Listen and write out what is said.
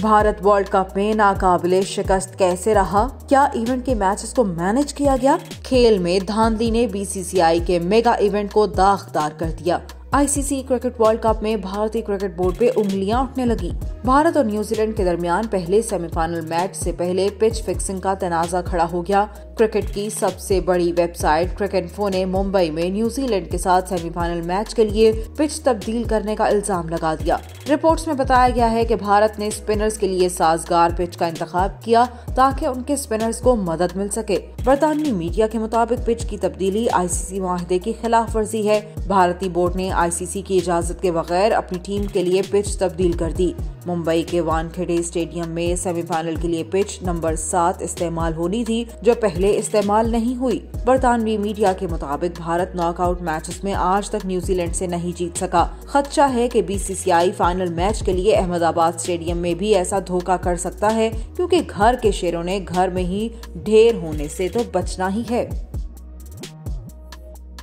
Bharat world cup में नाकाबिले शिकस्त कैसे रहा? क्या इवेंट के मैचेस को मैनेज किया गया? खेल में धांधली ने बीसीसीआई के मेगा इवेंट को दागदार कर दिया। आईसीसी क्रिकेट वर्ल्ड कप में भारतीय क्रिकेट बोर्ड पे उंगलियाँ उठने लगी। भारत और न्यूजीलैंड के दरमियान पहले सेमीफाइनल मैच से पहले पिच फिक्सिंग का तनाजा खड़ा हो गया। क्रिकेट की सबसे बड़ी वेबसाइट क्रिकेटफो ने मुंबई में न्यूजीलैंड के साथ सेमीफाइनल मैच के लिए पिच तब्दील करने का इल्ज़ाम लगा दिया। रिपोर्ट्स में बताया गया है कि भारत ने स्पिनर्स के लिए साजगार पिच का इंतखब किया ताकि उनके स्पिनर्स को मदद मिल सके। बरतानवी मीडिया के मुताबिक पिच की तब्दीली आईसीसी माहदे की खिलाफ वर्जी है। भारतीय बोर्ड ने आईसीसी की इजाज़त के बगैर अपनी टीम के लिए पिच तब्दील कर दी। मुंबई के वानखेड़े स्टेडियम में सेमीफाइनल के लिए पिच नंबर सात इस्तेमाल होनी थी, जो पहले इस्तेमाल नहीं हुई। बरतानवी मीडिया के मुताबिक भारत नॉकआउट मैचेस में आज तक न्यूजीलैंड से नहीं जीत सका। खदशा है कि बीसीसीआई फाइनल मैच के लिए अहमदाबाद स्टेडियम में भी ऐसा धोखा कर सकता है, क्योंकि घर के शेरों ने घर में ही ढेर होने से तो बचना ही है।